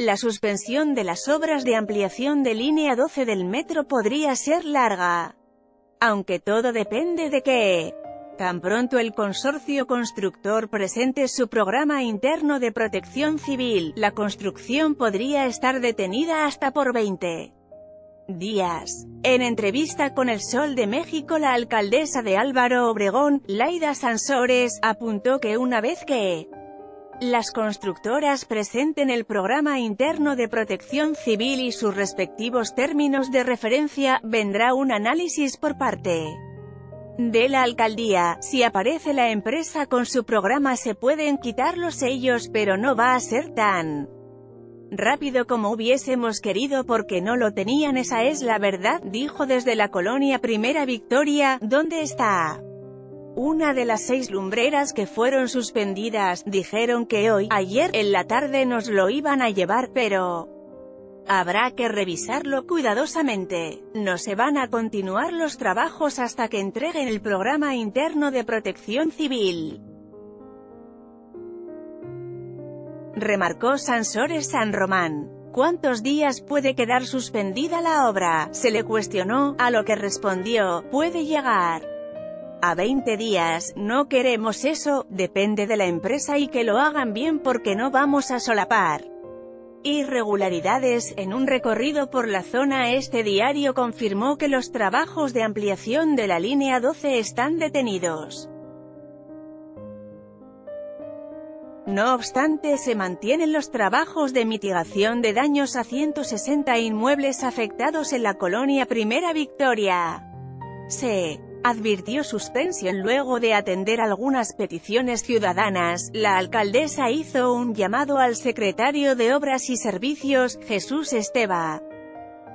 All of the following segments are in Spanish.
La suspensión de las obras de ampliación de línea 12 del metro podría ser larga. Aunque todo depende de que Tan pronto el consorcio constructor presente su programa interno de protección civil, la construcción podría estar detenida hasta por 20 días. En entrevista con El Sol de México la alcaldesa de Álvaro Obregón, Laida Sansores, apuntó que una vez que las constructoras presenten el programa interno de protección civil y sus respectivos términos de referencia, vendrá un análisis por parte de la alcaldía, si aparece la empresa con su programa se pueden quitar los sellos pero no va a ser tan rápido como hubiésemos querido porque no lo tenían. Esa es la verdad, dijo desde la colonia Primera Victoria, donde está una de las seis lumbreras que fueron suspendidas, dijeron que hoy, ayer, en la tarde nos lo iban a llevar pero... Habrá que revisarlo cuidadosamente. No se van a continuar los trabajos hasta que entreguen el programa interno de protección civil. Remarcó Sansores San Román. ¿Cuántos días puede quedar suspendida la obra? Se le cuestionó, a lo que respondió, puede llegar a 20 días, no queremos eso, depende de la empresa y que lo hagan bien porque no vamos a solapar irregularidades, en un recorrido por la zona este diario confirmó que los trabajos de ampliación de la línea 12 están detenidos. No obstante se mantienen los trabajos de mitigación de daños a 160 inmuebles afectados en la colonia Primera Victoria. Se advirtió suspensión luego de atender algunas peticiones ciudadanas, la alcaldesa hizo un llamado al secretario de Obras y Servicios, Jesús Esteba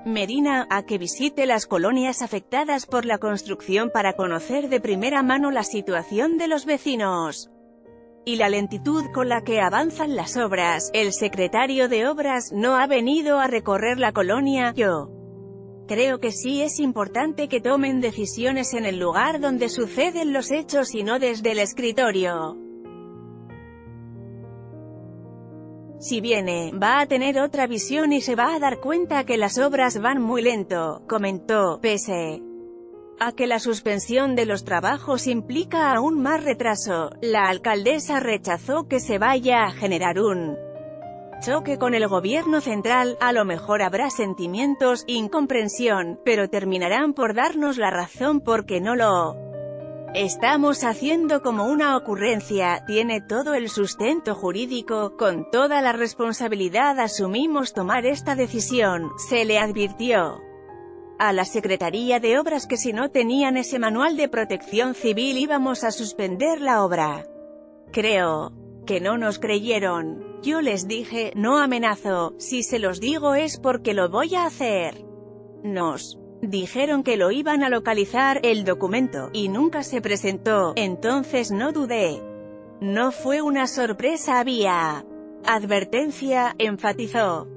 Medina, a que visite las colonias afectadas por la construcción para conocer de primera mano la situación de los vecinos y la lentitud con la que avanzan las obras. El secretario de Obras no ha venido a recorrer la colonia, yo Creo que sí es importante que tomen decisiones en el lugar donde suceden los hechos y no desde el escritorio. Si viene, va a tener otra visión y se va a dar cuenta que las obras van muy lento, comentó, pese a que la suspensión de los trabajos implica aún más retraso, la alcaldesa rechazó que se vaya a generar un choque con el gobierno central, a lo mejor habrá sentimientos, incomprensión, pero terminarán por darnos la razón porque no lo estamos haciendo como una ocurrencia, tiene todo el sustento jurídico, con toda la responsabilidad asumimos tomar esta decisión, se le advirtió a la Secretaría de Obras que si no tenían ese manual de protección civil íbamos a suspender la obra. Creo que no nos creyeron. Yo les dije, no amenazo, si se los digo es porque lo voy a hacer. Nos dijeron que lo iban a localizar, el documento, y nunca se presentó, entonces no dudé. No fue una sorpresa había. Advertencia, enfatizó.